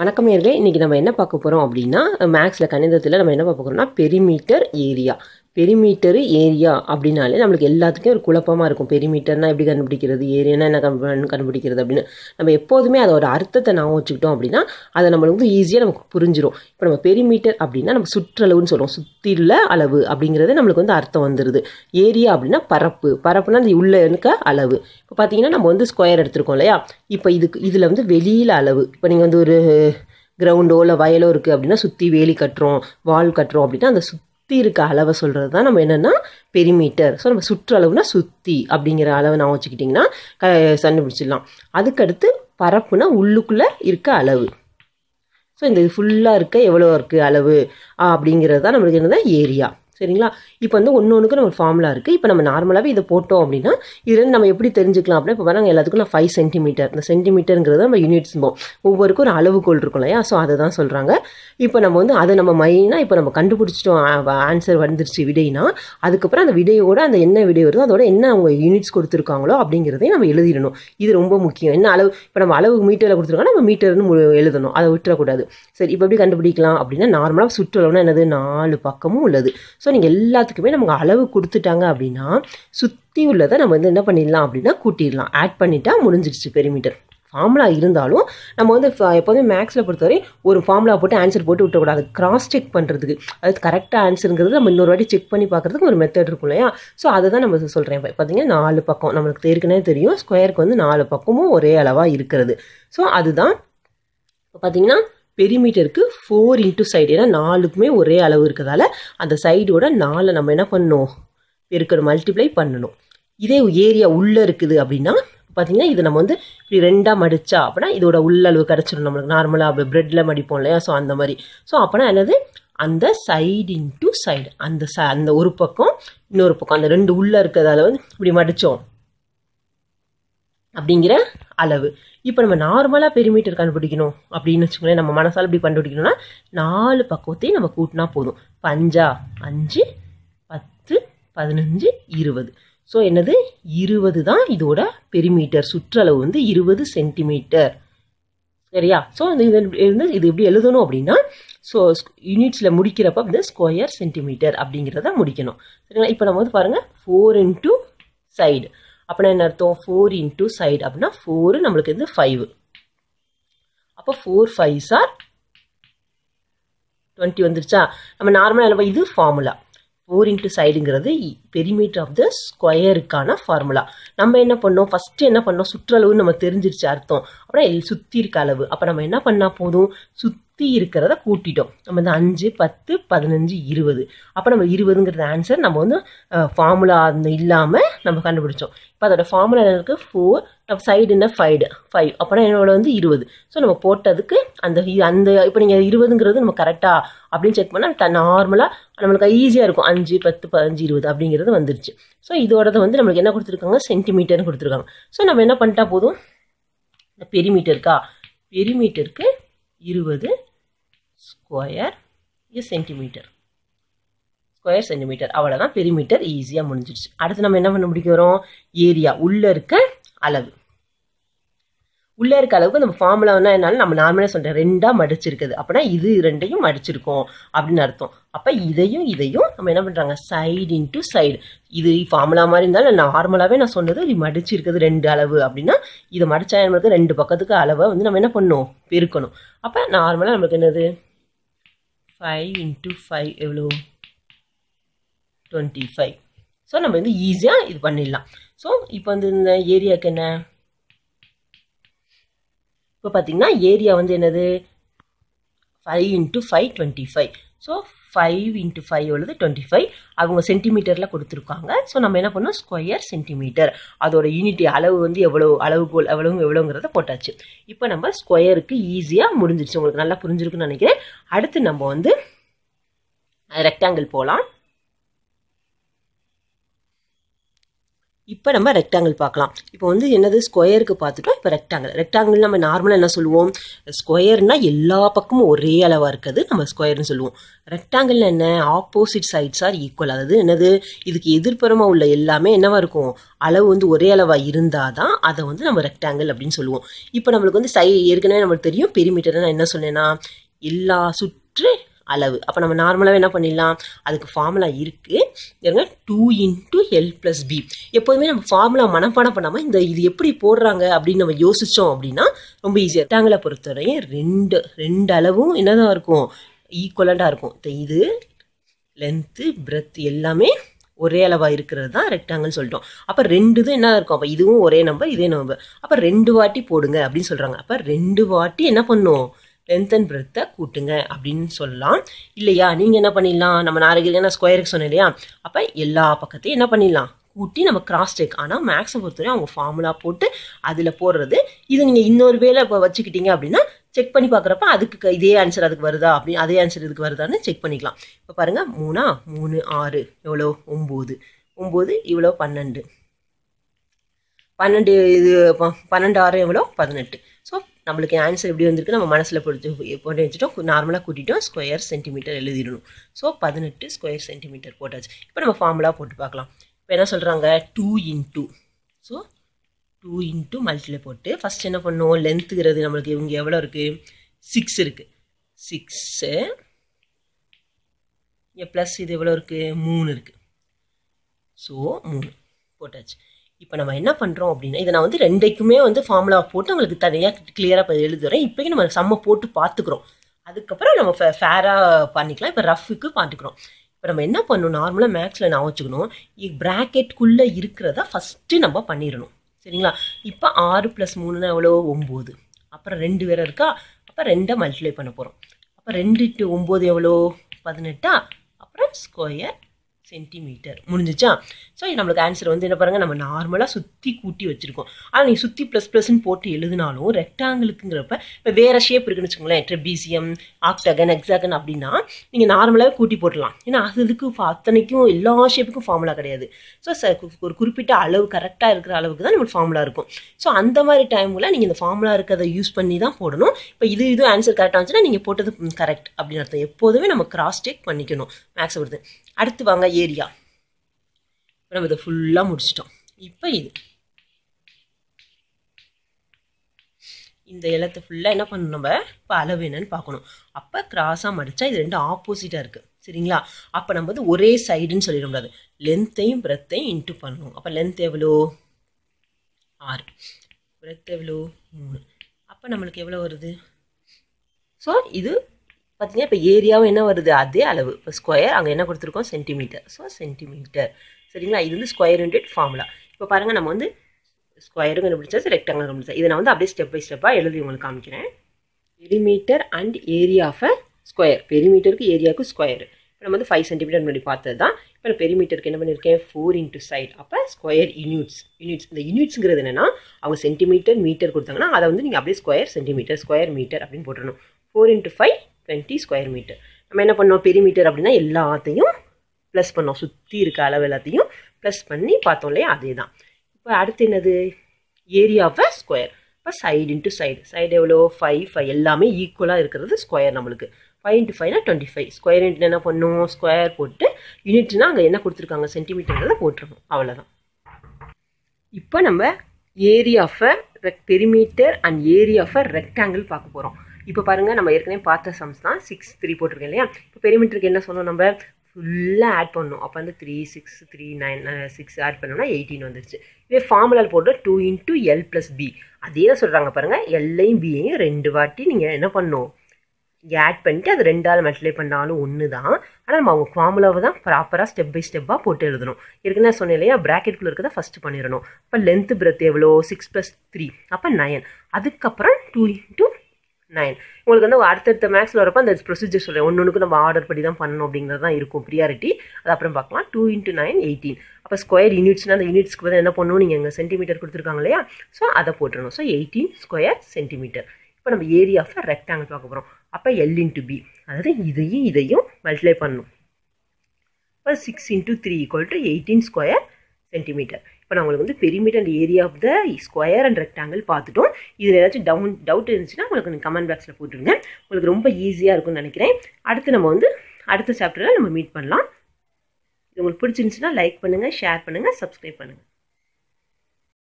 வணக்கம் நேர்களே இன்றைக்கி நம்ம என்ன பார்க்க போகிறோம் அப்படின்னா மேக்ஸில் கணிதத்தில் நம்ம என்ன பார்க்க போகிறோம்னா பெரிமீட்டர் ஏரியா பெரிமீட்டரு ஏரியா அப்படின்னாலே நம்மளுக்கு எல்லாத்துக்கும் ஒரு குழப்பமாக இருக்கும். பெரிமீட்டர்னா எப்படி கண்டுபிடிக்கிறது? ஏரியானா என்ன கண்டுபிடிக்கிறது அப்படின்னு. நம்ம எப்போதுமே அதோட அர்த்தத்தை நான் வச்சுக்கிட்டோம் அப்படின்னா அதை நம்மளுக்கு வந்து ஈஸியாக நமக்கு புரிஞ்சிடும் இப்போ நம்ம பெரிமீட்டர் அப்படின்னா நம்ம சுற்றளவுன்னு சொல்லுவோம் சுற்றியுள்ள அளவு அப்படிங்கிறது நம்மளுக்கு வந்து அர்த்தம் வந்துடுது ஏரியா அப்படின்னா பரப்பு. பரப்புனா அந்த உள்ள இருக்க அளவு. இப்போ பார்த்தீங்கன்னா நம்ம வந்து ஸ்கொயர் எடுத்திருக்கோம் இல்லையா? இப்போ இதுக்கு இதில் வந்து வெளியில் அளவு. இப்போ நீங்கள் வந்து ஒரு கிரவுண்டோ இல்லை வயலோ இருக்குது அப்படின்னா சுற்றி வேலி கட்டுறோம் வால் கட்டுறோம் அப்படின்னா அந்த சுற்றி இருக்க அளவை சொல்கிறது தான் நம்ம என்னென்னா பெரிமீட்டர் ஸோ நம்ம சுற்றளவுனா சுற்றி அப்படிங்கிற அளவை நான் வச்சுக்கிட்டிங்கன்னா க கண்டுபிடிச்சிடலாம். அதுக்கடுத்து பரப்புனா உள்ளுக்குள்ளே இருக்க அளவு. ஸோ இந்த இது ஃபுல்லாக இருக்க எவ்வளோ இருக்குது அளவு அப்படிங்கிறது தான் நம்மளுக்கு என்னது? ஏரியா சரிங்களா? இப்போ வந்து ஒன்று ஒன்றுக்கு நம்ம ஃபார்முலா இருக்குது இப்போ நம்ம நார்மலாகவே இதை போட்டோம் அப்படின்னா இதுலேருந்து நம்ம எப்படி தெரிஞ்சுக்கலாம் அப்படின்னா இப்போ பாருங்க எல்லாத்துக்கும் நான் ஃபைவ் சென்டிமீட்டர் இந்த சென்டிமீட்டருங்கிறது நம்ம யூனிட்ஸ் ஒவ்வொருக்கும் ஒரு அளவுகோல் இருக்கும் இல்லையா? ஸோ அதை தான் சொல்கிறாங்க இப்போ நம்ம வந்து அதை நம்ம மைனாக இப்போ நம்ம கண்டுபிடிச்சிட்டோம். ஆன்சர் வந்துருச்சு விடைனா அதுக்கப்புறம் அந்த விடையோட அந்த என்ன விடை வருதோ அதோட என்ன அவங்க யூனிட்ஸ் கொடுத்துருக்காங்களோ அப்படிங்கிறதையும் நம்ம எழுதிடணும். இது ரொம்ப முக்கியம். என்ன அளவு இப்போ நம்ம அளவு மீட்டரில் கொடுத்துருக்கோம் நம்ம மீட்டர்னு எழுதணும். அதை விட்டுறக்கூடாது. சரி இப்போ எப்படி கண்டுபிடிக்கலாம் அப்படின்னா நார்மலாக சுற்றளவுனா என்னது? நாலு பக்கமும் உள்ளது. ஸோ நீங்கள் எல்லாத்துக்குமே நமக்கு அளவு கொடுத்துட்டாங்க அப்படின்னா சுற்றி உள்ளதை நம்ம வந்து என்ன பண்ணிடலாம் அப்படின்னா கூட்டிடலாம். ஆட் பண்ணிட்டா முடிஞ்சிடுச்சு பெரிமீட்டர் ஃபார்முலா இருந்தாலும் நம்ம வந்து எப்போதுமே மேக்ஸில் பொறுத்தவரை ஒரு ஃபார்முலா போட்டு ஆன்சர் போட்டு விட்டக்கூடாது. கிராஸ் செக் பண்ணுறதுக்கு அது கரெக்டாக ஆன்சருங்கிறது நம்ம இன்னொரு வாட்டி செக் பண்ணி பார்க்குறதுக்கு ஒரு மெத்தட் இருக்கும் இல்லையா? ஸோ அதை தான் நம்ம சொல்கிறேன் இப்போ பார்த்தீங்கன்னா நாலு பக்கம். நம்மளுக்கு ஏற்கனவே தெரியும் ஸ்கொயருக்கு வந்து நாலு பக்கமும் ஒரே அளவாக இருக்கிறது. ஸோ அதுதான். இப்போ பார்த்தீங்கன்னா பெரிமீட்டருக்கு ஃபோர் இன்ட்டு சைடு ஏன்னா நாலுக்குமே ஒரே அளவு இருக்கிறதால அந்த சைடோட நாலை நம்ம என்ன பண்ணணும்? பெருக்கணும் மல்டிப்ளை பண்ணணும். இதே ஏரியா உள்ளே இருக்குது அப்படின்னா பார்த்தீங்கன்னா இது நம்ம வந்து இப்படி ரெண்டாக மடித்தா அப்படின்னா இதோட உள்ளளவு கிடச்சிடும் நம்மளுக்கு. நார்மலாக அப்படி ப்ரெட்டில் மடிப்போம் இல்லையா? ஸோ அந்த மாதிரி. ஸோ அப்போனா என்னது? அந்த சைடு இன்ட்டு சைடு அந்த ச அந்த ஒரு பக்கம் இன்னொரு பக்கம். அந்த ரெண்டு உள்ளே இருக்கிறதால வந்து இப்படி மடித்தோம் அப்படிங்கிற அளவு. இப்போ நம்ம நார்மலாக பெரிமீட்டர் கண்டுபிடிக்கணும் அப்படின்னு வச்சுக்கோங்களேன் நம்ம மனசால் இப்படி கண்டுபிடிக்கணும்னா நாலு பக்கத்தையும் நம்ம கூட்டினா போதும். பஞ்சா அஞ்சு பத்து பதினஞ்சு இருபது. ஸோ என்னது? இருபது தான் இதோட பெரிமீட்டர் சுற்றளவு வந்து இருபது சென்டிமீட்டர் சரியா? ஸோ இந்த இது வந்து இது எப்படி எழுதணும் அப்படின்னா ஸோ யூனிட்ஸில் முடிக்கிறப்ப வந்து ஸ்கொயர் சென்டிமீட்டர் அப்படிங்கிறத முடிக்கணும். சரிங்களா? இப்போ நம்ம வந்து பாருங்கள் ஃபோர் இன்ட்டு சைடு அப்படின்னா என்ன அர்த்தம்? ஃபோர் இன்டூ சைடு அப்படின்னா ஃபோரு நம்மளுக்கு வந்து ஃபைவ் அப்போ ஃபோர் ஃபைவ் சார் டுவெண்ட்டி வந்துருச்சா? நம்ம நார்மலாக என்ன இது ஃபார்முலா ஃபோர் இன்ட்டு சைடுங்கிறது பெரிமீட்டர் ஆஃப் த ஸ்கொயருக்கான ஃபார்முலா நம்ம என்ன பண்ணோம்? ஃபஸ்ட்டு என்ன பண்ணோம்? சுற்றளவுன்னு நம்ம தெரிஞ்சிருச்சு அர்த்தம். அப்புறம் எல் சுற்றி இருக்க அளவு. அப்போ நம்ம என்ன பண்ணால் போதும்? சுற்றி இருக்கிறத கூட்டிட்டோம். நம்ம வந்து அஞ்சு பத்து பதினஞ்சு இருபது. அப்போ நம்ம இருபதுங்கிறது ஆன்சர் நம்ம வந்து ஃபார்முலா அந்த இல்லாமல் நம்ம கண்டுபிடிச்சோம். இப்போ அதோட ஃபார்முலா என்ன இருக்குது ஃபோர் நம்ம சைடு என்ன? ஃபைடு ஃபைவ் அப்போனா என்னோட வந்து இருபது. ஸோ நம்ம போட்டதுக்கு அந்த அந்த இப்போ நீங்கள் இருபதுங்கிறது நம்ம கரெக்டாக அப்படின்னு செக் பண்ணால் நார்மலாக நம்மளுக்கு ஈஸியாக இருக்கும். அஞ்சு பத்து பதினஞ்சு இருபது அப்படிங்கிறது வந்துருச்சு. ஸோ இதோடது வந்து நம்மளுக்கு என்ன கொடுத்துருக்காங்க? சென்டிமீட்டர்னு கொடுத்துருக்காங்க. ஸோ நம்ம என்ன பண்ணிட்டா போதும்? பெரிமீட்டருக்கா பெரிமீட்டருக்கு இருபது ஸ்கொயர் இது சென்டிமீட்டர் ஸ்கொயர் சென்டிமீட்டர் அவ்வளோதான் பெரிமீட்டர் ஈஸியாக முடிஞ்சிடுச்சு. அடுத்து நம்ம என்ன பண்ண முடிக்கிறோம் ஏரியா உள்ளே இருக்க அளவு. உள்ளே இருக்க அளவுக்கு நம்ம ஃபார்முலானா என்னாலும் நம்ம நார்மலாக சொல்கிறேன் ரெண்டாக மடிச்சிருக்குது. அப்படின்னா இது ரெண்டையும் மடிச்சிருக்கோம் அப்படின்னு அர்த்தம். அப்போ இதையும் இதையும் நம்ம என்ன பண்ணுறாங்க சைடு இன்ட்டு சைடு இது ஃபார்முலா மாதிரி இருந்தாலும் நார்மலாகவே நான் சொன்னது இது மடிச்சிருக்குது ரெண்டு அளவு அப்படின்னா இதை மடிச்சா நம்மளுக்கு ரெண்டு பக்கத்துக்கு அளவை வந்து நம்ம என்ன பண்ணணும்? பெருக்கணும். அப்போ நார்மலாக நம்மளுக்கு என்னது? ஃபைவ் இன்ட்டு ஃபைவ் எவ்வளோ டுவெண்ட்டி ஃபைவ் ஸோ நம்ம வந்து ஈஸியாக இது பண்ணிடலாம். ஸோ இப்போ வந்து இந்த ஏரியாவுக்கு என்ன? இப்போ பார்த்தீங்கன்னா ஏரியா வந்து என்னது? Five into five twenty five so five into five எவ்வளவு? டுவெண்ட்டி ஃபைவ் அவங்க சென்டிமீட்டரில் கொடுத்துருக்காங்க. ஸோ நம்ம என்ன பண்ணோம்? ஸ்கொயர் சென்டிமீட்டர் அதோட யூனிட் அளவு வந்து எவ்வளோ அளவுகோல் எவ்வளவு எவ்வளோங்கிறத போட்டாச்சு. இப்போ நம்ம ஸ்கொயருக்கு ஈஸியாக முடிஞ்சிருச்சு. உங்களுக்கு நல்லா புரிஞ்சிருக்குன்னு நினைக்கிறேன். அடுத்து நம்ம வந்து ரெக்டாங்கிள் போகலாம் இப்போ நம்ம ரெக்டாங்கிள் பார்க்கலாம். இப்போ வந்து என்னது? ஸ்கொயருக்கு பார்த்துட்டோம். இப்போ ரெக்டாங்கிள் ரெக்டாங்கிள் நம்ம நார்மலாக என்ன சொல்லுவோம்? ஸ்கொயர்னால் எல்லா பக்கமும் ஒரே அளவாக இருக்குது நம்ம ஸ்கொயர்னு சொல்லுவோம். ரெக்டாங்கிள் என்ன? ஆப்போசிட் சைட்ஸ் ஆர் ஈக்குவல் அதாவது என்னது? இதுக்கு எதிர்ப்புறமாக உள்ள எல்லாமே என்னவாக இருக்கும்? அளவு வந்து ஒரே அளவாக இருந்தால் தான் அதை வந்து நம்ம ரெக்டாங்கிள் அப்படின்னு சொல்லுவோம். இப்போ நம்மளுக்கு வந்து சை ஏற்கனவே நம்மளுக்கு தெரியும். பெரிமீட்டர் நான் என்ன சொன்னேன்னா எல்லா சுற்று அளவு. அப்போ நம்ம நார்மலாகவே என்ன பண்ணிடலாம்? அதுக்கு ஃபார்முலா இருக்குது two into L plus B எப்போதுமே நம்ம ஃபார்முலா மனப்பாடம் பண்ணாமல் இந்த இது எப்படி போடுறாங்க அப்படின்னு நம்ம யோசித்தோம் அப்படின்னா ரொம்ப ஈஸியாக ரெக்டாங்கிளை பொறுத்தவரையும் ரெண்டு ரெண்டு அளவும் என்னதான் இருக்கும்? ஈக்குவலண்டாக இருக்கும். இது லென்த்து பிரெத் எல்லாமே ஒரே அளவாக இருக்கிறது தான் ரெக்டாங்கல் சொல்லிட்டோம் அப்போ ரெண்டு தான் என்ன இருக்கும்? அப்போ இதுவும் ஒரே நம்பர் இதே நம்பர் அப்போ ரெண்டு வாட்டி போடுங்க அப்படின்னு சொல்கிறாங்க அப்போ ரெண்டு வாட்டி என்ன பண்ணும்? லென்த் அண்ட் பிரெத்தை கூட்டுங்க அப்படின்னு சொல்லலாம். இல்லையா? நீங்கள் என்ன பண்ணிடலாம்? நம்ம நாளைக்கு நான் ஸ்கொயருக்கு சொன்னேன் இல்லையா? அப்போ எல்லா பக்கத்தையும் என்ன பண்ணிடலாம்? கூட்டி நம்ம கிராஸ் செக் ஆனால் மேக்ஸை பொறுத்தவரை அவங்க ஃபார்முலா போட்டு அதில் போடுறது. இது நீங்கள் இன்னொரு வேலை இப்போ வச்சுக்கிட்டீங்க அப்படின்னா செக் பண்ணி பார்க்குறப்ப அதுக்கு இதே ஆன்சர் அதுக்கு வருதா? அப்படி அதே ஆன்சர் இதுக்கு வருதான்னு செக் பண்ணிக்கலாம். இப்போ பாருங்கள் மூணா மூணு ஆறு எவ்வளோ? ஒம்பது. ஒம்பது இவ்வளோ? பன்னெண்டு. பன்னெண்டு இது பன்னெண்டு ஆறு எவ்வளோ? பதினெட்டு. ஸோ நம்மளுக்கு ஆன்சர் எப்படி வந்திருக்கு நம்ம மனசில் பொறுத்து போட்டு வச்சுட்டோம். நார்மலாக கூட்டிட்டோம். ஸ்கொயர் சென்டிமீட்டர் எழுதிடணும். ஸோ பதினெட்டு ஸ்கொயர் சென்டிமீட்டர் போட்டாச்சு. இப்போ நம்ம ஃபார்முலா போட்டு பார்க்கலாம். இப்போ என்ன சொல்கிறாங்க two into so two into மல்டியில் போட்டு ஃபஸ்ட் என்ன பண்ணோம்? லென்த்துங்கிறது நம்மளுக்கு இவங்க எவ்வளோ இருக்குது சிக்ஸ் இருக்குது சிக்ஸு இங்கே ப்ளஸ் இது எவ்வளோ இருக்குது மூணு இருக்குது ஸோ மூணு போட்டாச்சு. இப்போ நம்ம என்ன பண்ணுறோம் அப்படின்னா இதை நான் வந்து ரெண்டைக்குமே வந்து ஃபார்முலா போட்டு உங்களுக்கு தனியாக கிளியராக எழுதுறேன் இப்போக்கி நம்ம செம்ம போட்டு பார்த்துக்குறோம். அதுக்கப்புறம் நம்ம ஃபே ஃபேராக பண்ணிக்கலாம். இப்போ ரஃபுக்கு பார்த்துக்குறோம். இப்போ நம்ம என்ன பண்ணணும்? நார்மலாக மேக்ஸில் நான் வச்சுக்கணும். ப்ராக்கெட்குள்ளே இருக்கிறத ஃபஸ்ட்டு நம்ம பண்ணிடணும். சரிங்களா? இப்போ ஆறு ப்ளஸ் மூணுனா எவ்வளோ ஒம்பது அப்புறம் ரெண்டு வேறு இருக்கா? அப்போ ரெண்டை மல்டிப்ளை பண்ண போகிறோம் அப்போ ரெண்டு டு ஒம்பது எவ்வளோ பதினெட்டா? அப்புறம் ஸ்கொயர் சென்டிமீட்டர் முடிஞ்சிச்சா? ஸோ நம்மளுக்கு ஆன்சர் வந்து என்ன பாருங்கள் நம்ம நார்மலாக சுற்றி கூட்டி வச்சுருக்கோம். ஆனால் நீங்கள் சுற்றி ப்ளஸ் ப்ளஸ்ன்னு போட்டு எழுதினாலும் ரெக்டாங்கிளுக்குங்கிறப்ப இப்போ வேறு ஷேப் இருக்குன்னு வச்சுக்கோங்களேன் ட்ரெபீசியம் ஆக்டகன் எக்ஸாகன் அப்படின்னா நீங்கள் நார்மலாகவே கூட்டி போட்டலாம் ஏன்னா அது இதுக்கு அத்தனைக்கும் எல்லா ஷேப்புக்கும் ஃபார்முலா கிடையாது. ஸோ ஒரு குறிப்பிட்ட அளவு கரெக்டாக இருக்கிற அளவுக்கு தான் நம்மளுக்கு ஃபார்முலா இருக்கும். ஸோ அந்த மாதிரி டைமில் நீங்கள் இந்த ஃபார்முலா இருக்கிறத யூஸ் பண்ணி தான் போடணும். இப்போ இது இது ஆன்சர் கரெக்டாக இருந்துச்சுன்னா நீங்கள் போட்டது கரெக்ட் அப்படின்னு அர்த்தம். எப்போதுமே நம்ம கிராஸ் செக் பண்ணிக்கணும் மேக்ஸ் வருது அடுத்து வாங்க ஏரியா. இப்போ நம்ம இதை ஃபுல்லாக முடிச்சிட்டோம். இப்போ இது. இந்த இலத்தை ஃபுல்லாக என்ன பண்ணணும் நம்ம? இப்போ அளவு என்னன்னு பார்க்கணும். அப்போ கிராஸாக மடித்தா இது ரெண்டு ஆப்போசிட்டாக இருக்குது சரிங்களா? அப்போ நம்ம வந்து ஒரே சைடுன்னு சொல்லிட முடியாது. லென்த்தையும் பிரெத்தையும் இன்ட்டு பண்ணணும். அப்போ லென்த் எவ்வளோ? ஆறு. பிரெத் எவ்வளோ? மூணு. அப்போ நம்மளுக்கு எவ்வளோ வருது? ஸோ இது பார்த்தீங்கன்னா இப்போ ஏரியாவும் என்ன வருது? அதே அளவு. இப்போ ஸ்கொயர் அங்கே என்ன கொடுத்துருக்கோம்? சென்டிமீட்டர் ஸோ சென்டிமீட்டர் சரிங்களா? இது வந்து ஸ்கொயர் யூனிட் ஃபார்முலா இப்போ பாருங்கள் நம்ம வந்து ஸ்கொயரும் கண்டுபிடிச்சாச்சு ரெக்டாங்கிள் கண்டுபிடிச்சா இதை நான் வந்து அப்படியே ஸ்டெப் பை ஸ்டெப்பாக எழுதி உங்களுக்கு காமிக்கிறேன். Perimeter and area of a square பெரிமீட்டருக்கு ஏரியாவுக்கு ஸ்கொயர் இப்போ நம்ம வந்து ஃபைவ் சென்டிமீட்டர் முன்னாடி பார்த்தது தான் இப்போ நான் பெரிமீட்டருக்கு என்ன பண்ணியிருக்கேன்? ஃபோர் இன்ட்டு சைட் அப்போ ஸ்கொயர் யூனிட்ஸ் யூனிட்ஸ் இந்த யூனிட்ஸுங்கிறது என்னென்னா அவங்க சென்டிமீட்டர் மீட்டர் கொடுத்தாங்கன்னா அதை வந்து நீங்கள் அப்படியே ஸ்கொயர் சென்டிமீட்டர் ஸ்கொயர் மீட்டர் அப்படின்னு போட்டுடணும் four into five twenty square meter நம்ம என்ன பண்ணோம்? பெரிமீட்டர் அப்படின்னா எல்லாத்தையும் ப்ளஸ் பண்ணோம். சுற்றி இருக்க அளவு எல்லாத்தையும் ப்ளஸ் பண்ணி பார்த்தோம் இல்லையா? அதே தான் இப்போ அடுத்து என்னது? ஏரியா ஆஃப் அ ஸ்கொயர் இப்போ சைடு இன்ட்டு சைடு சைடு எவ்வளோ? ஃபைவ் ஃபைவ் எல்லாமே ஈக்குவலாக இருக்கிறது ஸ்கொயர் நம்மளுக்கு. ஃபைவ் இன்ட்டு ஃபைவ்னா டுவெண்ட்டி ஃபைவ் ஸ்கொயர் இன்ட்டு என்ன பண்ணும்? ஸ்கொயர் போட்டு யூனிட்னா அங்கே என்ன கொடுத்துருக்காங்க? சென்டிமீட்டர்ல போட்டுருணும் அவ்வளோதான் இப்போ நம்ம area of a rec perimeter and area of a rectangle பார்க்க போகிறோம் இப்போ பாருங்கள் நம்ம ஏற்கனவே பார்த்த சம்ஸ் தான் சிக்ஸ் த்ரீ போட்டிருக்கேன் இல்லையா? இப்போ பெரிமீட்டருக்கு என்ன சொன்னோம் நம்ம? ஃபுல்லாக ஆட் பண்ணணும் அப்போ வந்து three six three nine six add பண்ணோம்னா எயிட்டீன் வந்துருச்சு. இதே ஃபார்முலாவில் போட்டு two into L plus B அதே தான் சொல்கிறாங்க பாருங்கள் எல்லையும் பியையும் ரெண்டு வாட்டி நீங்கள் என்ன பண்ணணும்? இங்கே ஆட் பண்ணிட்டு அது ரெண்டால் மல்டிப்ளை பண்ணாலும் ஒன்று தான் ஆனால் நம்ம அவங்க ஃபார்முலாவை தான் ப்ராப்பராக ஸ்டெப் பை ஸ்டெப்பாக போட்டு எழுதணும். ஏற்கனவே சொன்னேன் இல்லையா? ப்ராக்கெட்குள்ளே இருக்கதை ஃபஸ்ட்டு பண்ணிடணும். அப்போ லென்த்து பிரெத் எவ்வளோ? சிக்ஸ் ப்ளஸ் த்ரீ அப்போ நயன் அதுக்கப்புறம் டூ இன்ட்டு நைன் உங்களுக்கு வந்து அடுத்தடுத்த மேக்ஸில் வரப்போ அந்த ப்ரொசீஜர் சொல்கிறேன் ஒன்று ஒன்றுக்கு நம்ம ஆர்டர் படி தான் பண்ணணும் அப்படிங்கிறது தான் இருக்கும். ப்ரியாரிட்டி அது அப்புறம் பார்க்கலாம். டூ இன்ட்டு நைன் எயிட்டீன் அப்போ ஸ்கொயர் யூனிட்ஸ்னால் அந்த யூனிட்ஸ்க்கு வந்து என்ன பண்ணணும்? நீங்கள் எங்கள் சென்டிமீட்டர் கொடுத்துருக்காங்க இல்லையா? ஸோ அதை போட்டுடணும் ஸோ எயிட்டீன் ஸ்கொயர் சென்டிமீட்டர் இப்போ நம்ம ஏரியா ஆஃப் ரெக்டாங்கிள் பார்க்க போகிறோம் அப்போ எல் இன்ட்டு பி அதாவது இதையும் இதையும் மல்டிப்ளை பண்ணணும். இப்போ six into three equal to eighteen square centimetre இப்போ நான் உங்களுக்கு வந்து perimeter and area of the square and rectangle பார்த்துட்டோம். இதில் ஏதாச்சும் டவுன் டவுட் இருந்துச்சுன்னா உங்களுக்கு கமெண்ட் பாக்ஸில் போட்டுருங்க. உங்களுக்கு ரொம்ப ஈஸியாக இருக்கும்னு நினைக்கிறேன். அடுத்து நம்ம வந்து அடுத்த சாப்டரில் நம்ம மீட் பண்ணலாம். இது உங்களுக்கு பிடிச்சிருந்துச்சுன்னா லைக் பண்ணுங்கள் ஷேர் பண்ணுங்கள் சப்ஸ்கிரைப் பண்ணுங்கள்